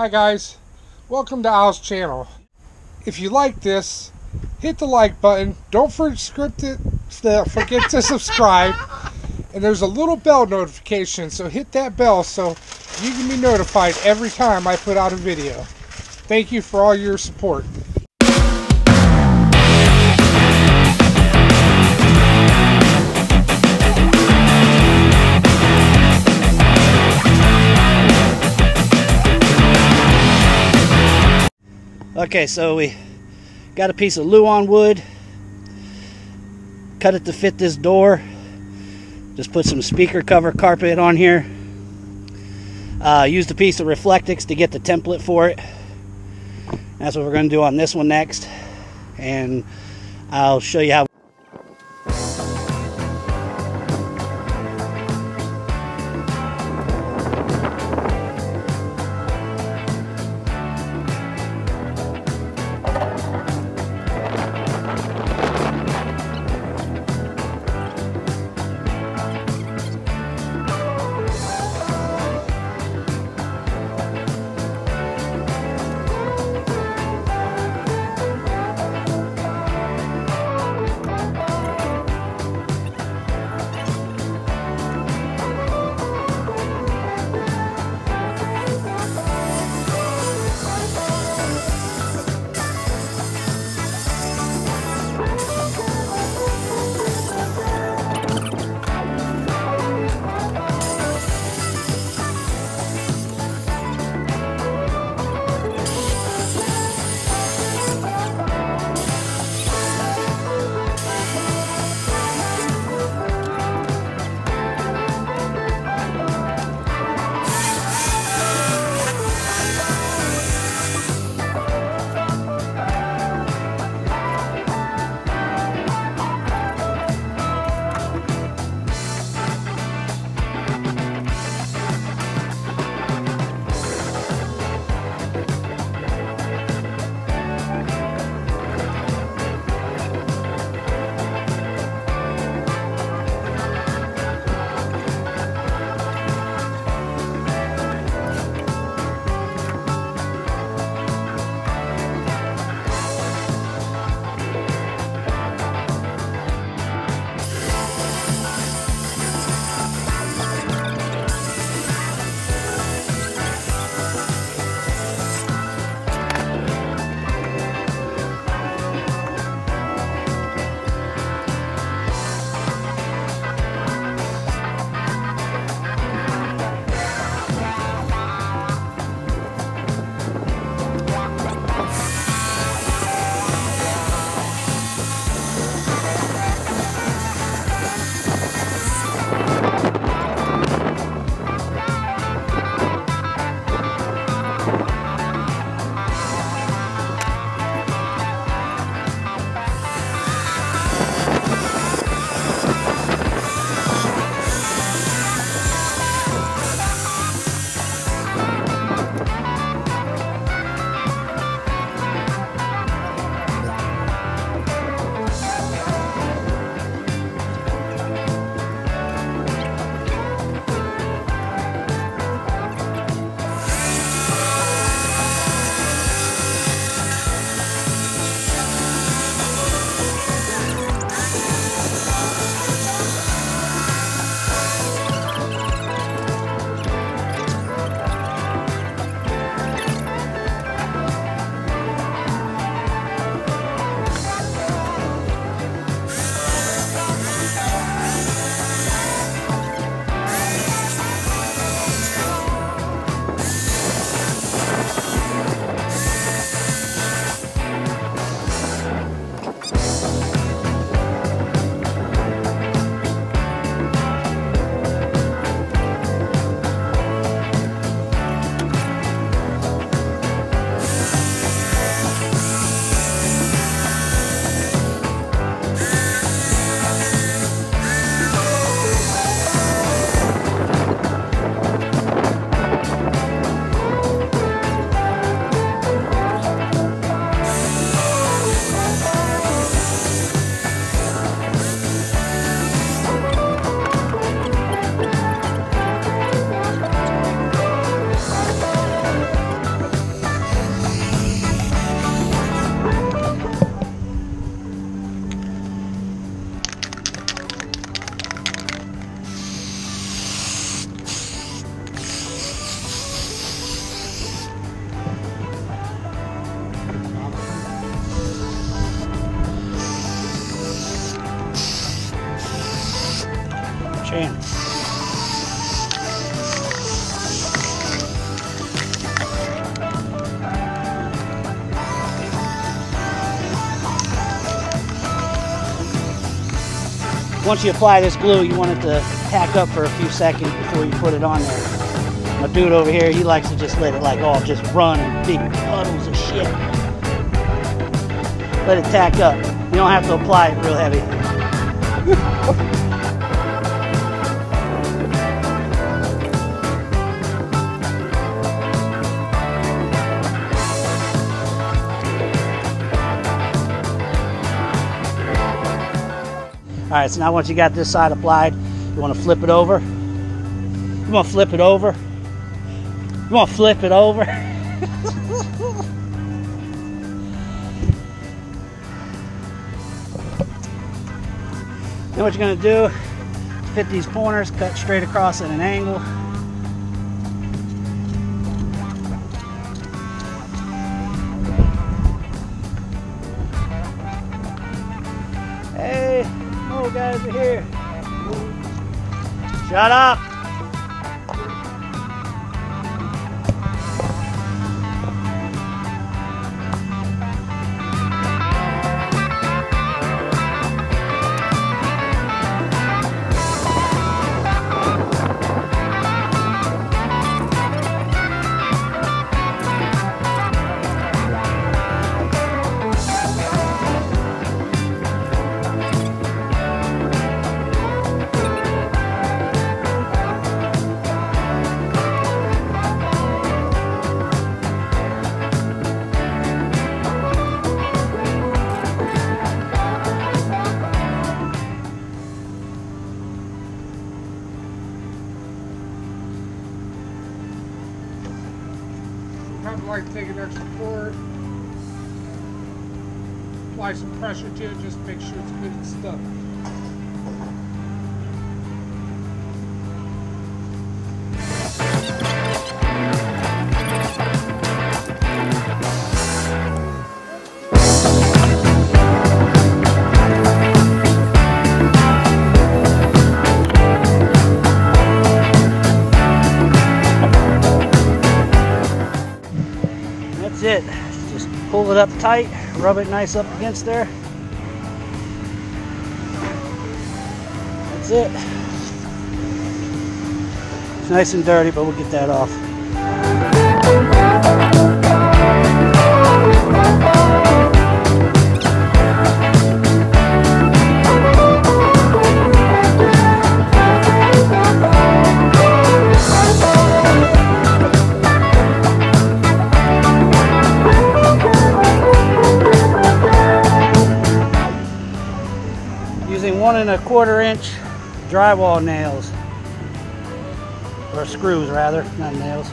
Hi guys, welcome to Al's channel. If you like this, hit the like button. Don't forget to, forget to subscribe. And there's a little bell notification, so hit that bell so you can be notified every time I put out a video. Thank you for all your support. Okay, so we got a piece of Lauan wood, cut it to fit this door. Just put some speaker cover carpet on here. Uh, used a piece of Reflectix to get the template for it. That's what we're going to do on this one next. And I'll show you how chance. Once you apply this glue, you want it to tack up for a few seconds before you put it on there. My dude over here, he likes to just let it like all just run in big puddles of shit. Let it tack up. You don't have to apply it real heavy. All right, so now once you got this side applied, you want to flip it over. You want to flip it over. You want to flip it over. then what you're going to do, fit these corners, cut straight across at an angle. Guys are here. Shut up. Kind like take an extra cord, apply some pressure to it, just make sure it's good and stuck. Up tight, rub it nice up against there. That's it. It's nice and dirty, but we'll get that off. A quarter inch drywall nails, or screws rather, not nails.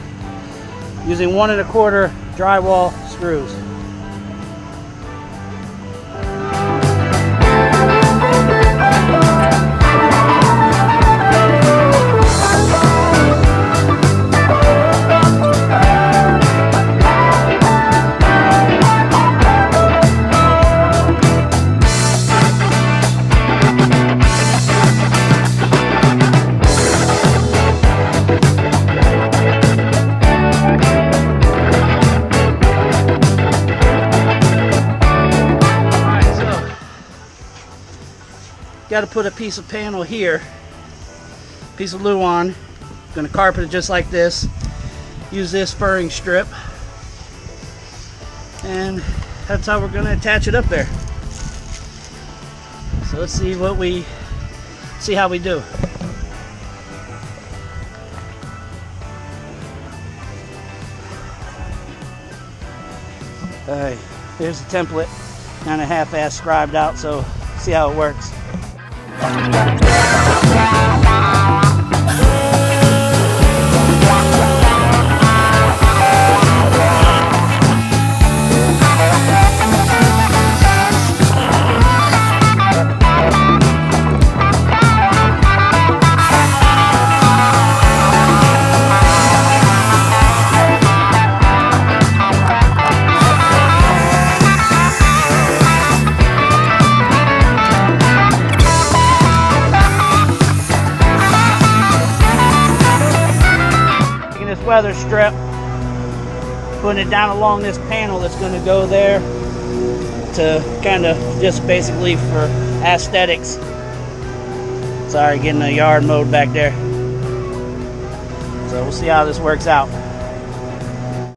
Using one and a quarter drywall screws. Got to put a piece of panel here, piece of Lauan. Gonna carpet it just like this. Use this furring strip, and that's how we're gonna attach it up there. So let's see what we see how we do. Alright, here's the template, kind of half-ass scribed out, so see how it works. Taking weather strip, putting it down along this panel that's going to go there to kind of just basically for aesthetics. Sorry, getting the yard mowed back there. So we'll see how this works out.